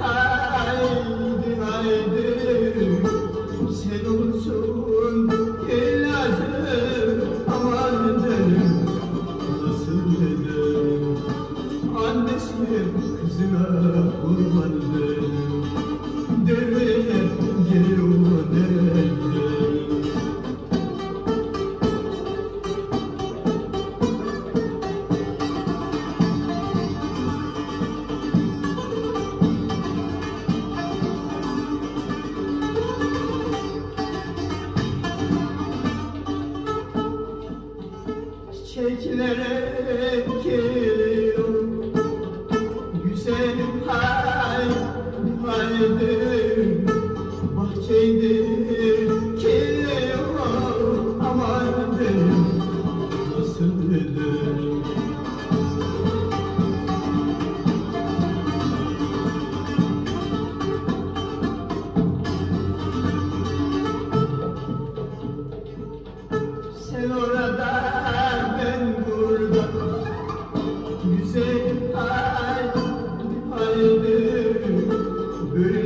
aydın aydın. Sen olursun evladım aman derim Olasın dedim Annesine kızına kurban derim içlere